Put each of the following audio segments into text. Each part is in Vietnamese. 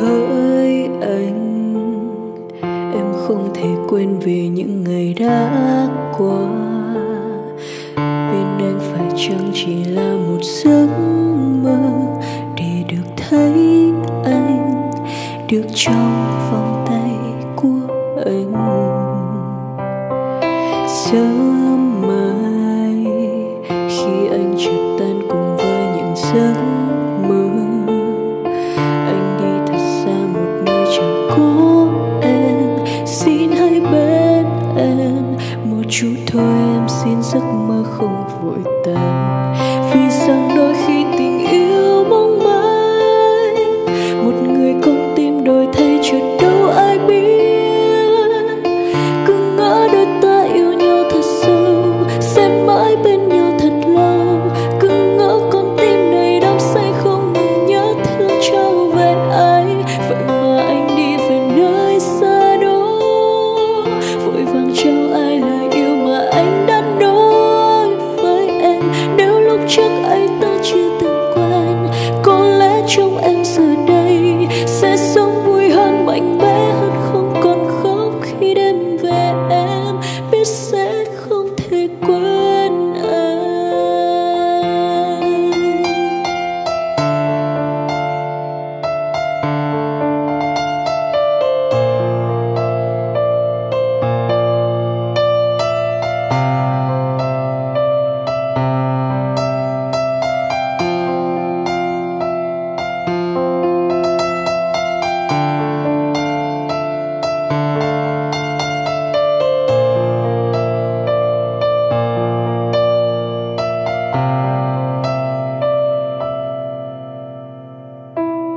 hỡi anh. Em không thể quên về những ngày đã qua. Bên anh phải chăng chỉ là một giấc mơ để được thấy anh, được trong vòng tay của anh? Sớm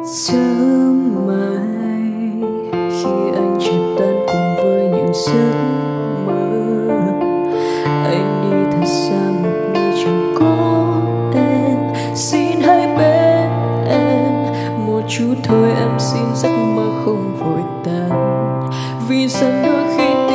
sớm mai, khi anh chợt tan cùng với những giấc mơ, anh đi thật xa một nơi chẳng có em xin hãy bên em, một chút thôi em xin giấc mơ không vội tan. Vì rằng đôi khi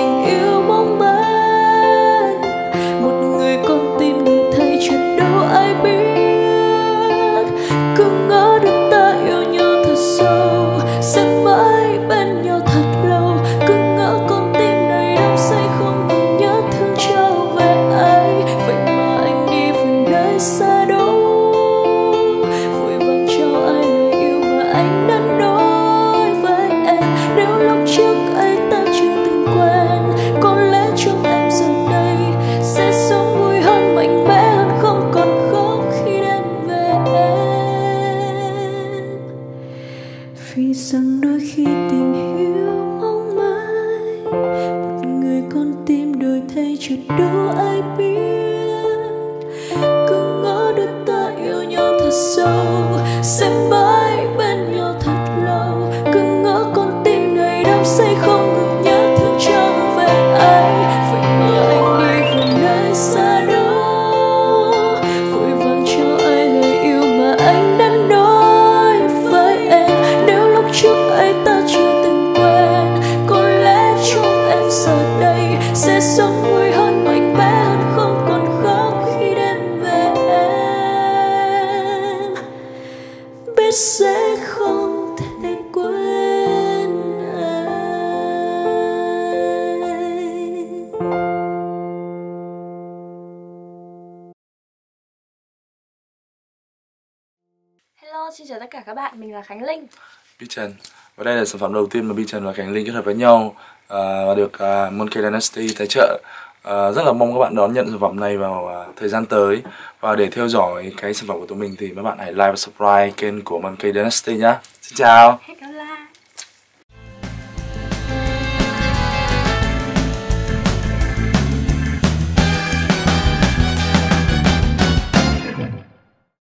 anh đã với em. Nếu lúc trước ấy ta chưa từng quen, có lẽ trong em giờ đây sẽ sống vui hơn, mạnh mẽ hơn, không còn khóc khi đến về em. Vì rằng đôi khi tình yêu mong manh, một người con tim đổi thay chợt đâu ai biết. Sẽ không thể quên anh Hello, xin chào tất cả các bạn, mình là Khánh Linh. Bi Trần. Và đây là sản phẩm đầu tiên mà Bi Trần và Khánh Linh kết hợp với nhau à, và được uh, Monkey Dynasty tài trợ. À, rất là mong các bạn đón nhận sản phẩm này vào à, thời gian tới và để theo dõi cái sản phẩm của tụi mình thì các bạn hãy like và subscribe kênh của Monkey Dynasty nhá. Xin chào